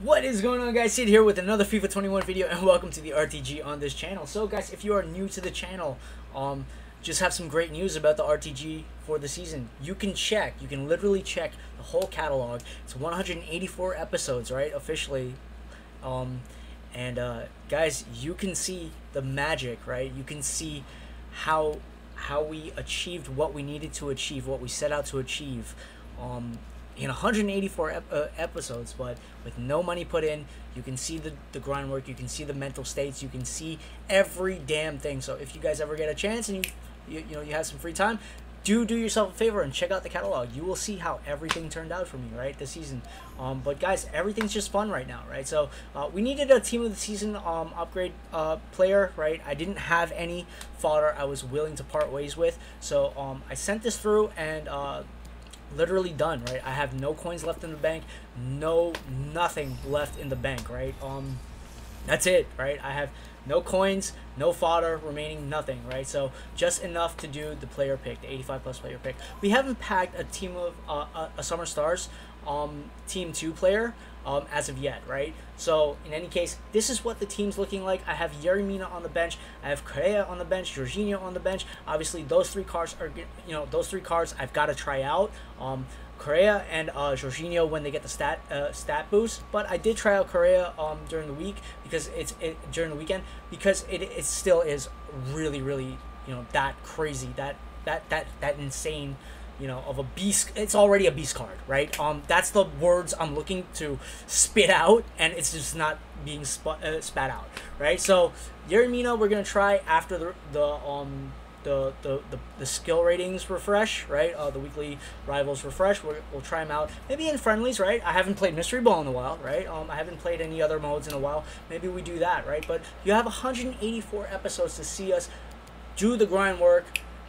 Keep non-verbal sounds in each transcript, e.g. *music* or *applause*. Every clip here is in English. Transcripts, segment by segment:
What is going on guys, Sid here with another FIFA 21 video and welcome to the RTG on this channel. So guys, if you are new to the channel, um, just have some great news about the RTG for the season. You can check, you can literally check the whole catalog. It's 184 episodes, right, officially. Um, and uh, guys, you can see the magic, right? You can see how how we achieved what we needed to achieve, what we set out to achieve. Um, in 184 ep- uh, episodes, but with no money put in, you can see the, the grind work, you can see the mental states, you can see every damn thing. So if you guys ever get a chance and you you, you know you have some free time, do do yourself a favor and check out the catalog. You will see how everything turned out for me, right, this season. Um, but guys, everything's just fun right now, right? So uh, we needed a team of the season um, upgrade uh, player, right? I didn't have any fodder I was willing to part ways with, so um, I sent this through and. Uh, literally done, right? I have no coins left in the bank, no nothing left in the bank, right? Um, that's it, right? I have no coins, no fodder, remaining nothing, right? So just enough to do the player pick, the 85 plus player pick. We haven't packed a team of uh, a, a Summer Stars um, Team 2 player um, as of yet, right? So in any case, this is what the team's looking like. I have Yerry Mina on the bench. I have Correa on the bench. Jorginho on the bench. Obviously, those three cards are, you know, those three cards I've got to try out. Um, Correa and uh, Jorginho when they get the stat uh, stat boost. But I did try out Correa um, during the week because it's it, during the weekend because it, it still is really really you know that crazy that that that that insane you know of a beast it's already a beast card right um that's the words i'm looking to spit out and it's just not being sp- uh, spat out right so Yerry Mina we're gonna try after the the um the, the, the, the skill ratings refresh, right? Uh, the weekly rivals refresh. we will try them out. Maybe in friendlies, right? I haven't played mystery ball in a while, right? Um, I haven't played any other modes in a while. Maybe we do that, right? But you have 184 episodes to see us do the grind work,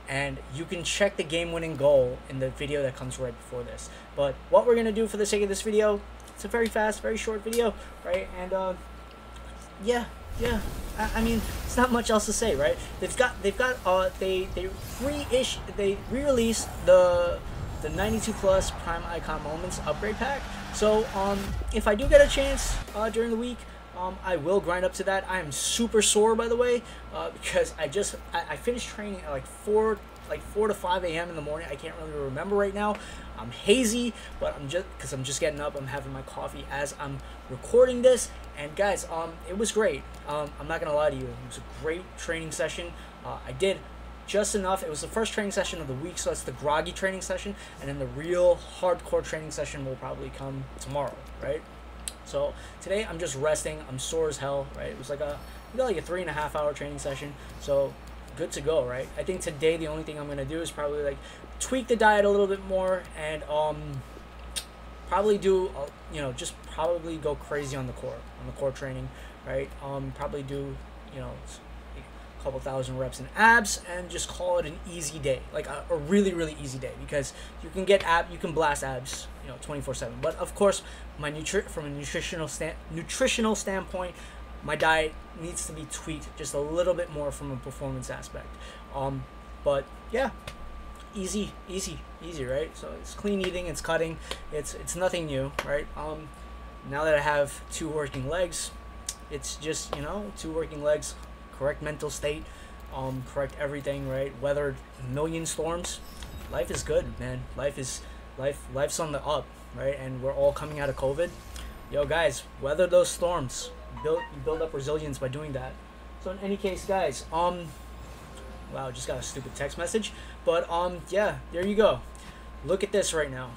and you can check the game-winning goal in the video that comes right before this. But what we're gonna do for the sake of this video, it's a very fast, very short video, right? And uh, yeah, yeah, I, I, mean, it's not much else to say, right? They've got they've got uh they they re-ish they re-released the the 92 plus prime icon moments upgrade pack. So um if I do get a chance uh, during the week. Um, I will grind up to that. I am super sore, by the way, uh, because I just I, I finished training at like four like 4 to 5 a.m. in the morning. I can't really remember right now. I'm hazy, but I'm just because I'm just getting up. I'm having my coffee as I'm recording this. And guys, um, it was great. Um, I'm not gonna lie to you. It was a great training session. Uh, I did just enough. It was the first training session of the week, so it's the groggy training session, and then the real hardcore training session will probably come tomorrow, right? So today I'm just resting. I'm sore as hell, right? It was like a you know, like a three and a half hour training session. So good to go, right? I think today the only thing I'm gonna do is probably like tweak the diet a little bit more and um probably do uh, you know just probably go crazy on the core on the core training, right? Um probably do you know couple thousand reps in abs and just call it an easy day, like a, a really really easy day because you can get ab you can blast abs you know 24 7 but of course my nutri- from a nutritional stand nutritional standpoint my diet needs to be tweaked just a little bit more from a performance aspect. Um, but yeah, easy, easy, easy, right? So it's clean eating, it's cutting, it's it's nothing new, right? Um, now that I have two working legs, it's just you know two working legs, correct mental state, um, correct everything, right? Weathered a million storms. Life is good, man. Life is life. Life's on the up, right? And we're all coming out of COVID. Yo, guys, weather those storms build you build up resilience by doing that. So in any case, guys, um, wow, just got a stupid text message, but um, yeah, there you go. Look at this right now.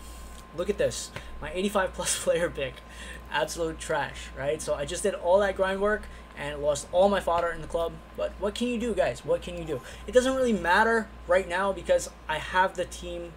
Look at this, my 85 plus *laughs* player pick, absolute trash, right? So I just did all that grind work and lost all my fodder in the club. But what can you do, guys? What can you do? It doesn't really matter right now because I have the team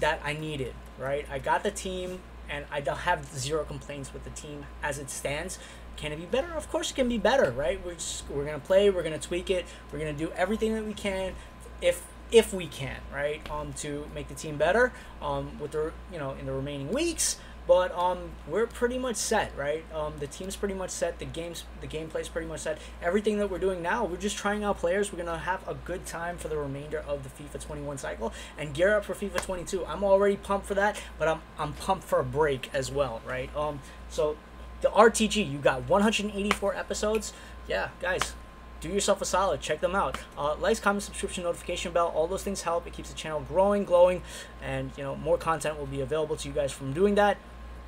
that I needed, right? I got the team and I don't have zero complaints with the team as it stands. Can it be better? Of course, it can be better, right? We're just, we're gonna play, we're gonna tweak it, we're gonna do everything that we can, if if we can, right? Um, to make the team better. Um, with the you know in the remaining weeks. But um, we're pretty much set, right? Um, the team's pretty much set. The game's the gameplay's pretty much set. Everything that we're doing now, we're just trying out players. We're gonna have a good time for the remainder of the FIFA 21 cycle and gear up for FIFA 22. I'm already pumped for that, but I'm I'm pumped for a break as well, right? Um, so the RTG. You got 184 episodes. Yeah, guys, do yourself a solid. Check them out. Uh, likes, comment, subscription, notification bell. All those things help. It keeps the channel growing, glowing, and you know more content will be available to you guys from doing that.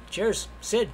Cheers, Sid.